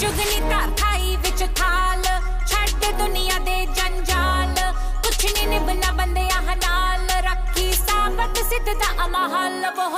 ਚੁਗਨੀ ਧਰ ਥਾਈ ਵਿੱਚ ਥਾਲ ਛੱਡ ਦੁਨੀਆ ਦੇ ਜੰਜਾਲ ਕੁਛ ਨਹੀਂ ਨਿਭਣਾ ਬੰਦਿਆਂ ਨਾਲ ਰੱਖੀ ਸਾਬਤ ਸਿੱਧ ਦਾ ਅਮਹਲ ਉਹ ਪੀਰ ਮੇਰੇ